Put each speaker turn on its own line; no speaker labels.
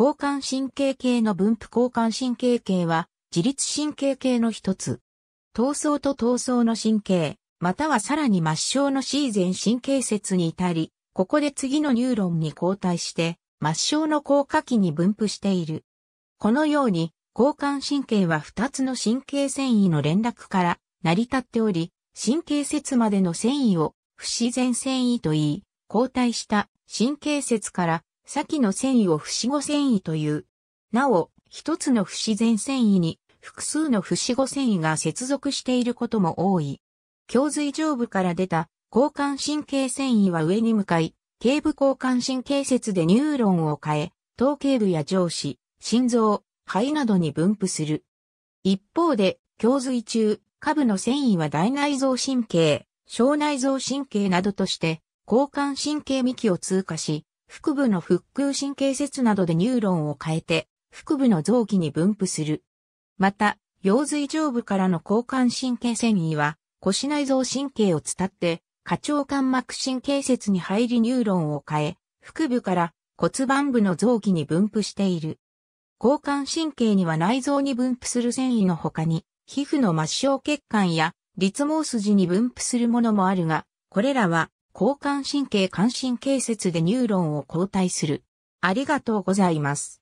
交感神経系の分布交感神経系は自律神経系の一つ。闘争と闘争の神経、またはさらに末梢のシーゼン神経節に至り、ここで次のニューロンに交代して、末梢の高架器に分布している。このように、交感神経は二つの神経繊維の連絡から成り立っており、神経節までの繊維を不自然繊維と言い、交代した神経節から先の繊維を不死後繊維という。なお、一つの不自然繊維に複数の不死後繊維が接続していることも多い。胸髄上部から出た交感神経繊維は上に向かい、頸部交感神経節でニューロンを変え、頭頸部や上肢、心臓、肺などに分布する。一方で、胸髄中、下部の繊維は大内臓神経、小内臓神経などとして、交感神経幹を通過し、腹部の腹腔神経節などでニューロンを換えて、腹部の臓器に分布する。また、腰髄上部からの交感神経繊維は、腰内臓神経を伝って、下腸間膜神経節に入りニューロンを換え、腹部から骨盤部の臓器に分布している。交感神経には内臓に分布する繊維の他に、皮膚の末梢血管や立毛筋に分布するものもあるが、これらは交感神経幹神経節でニューロンを交代する。ありがとうございます。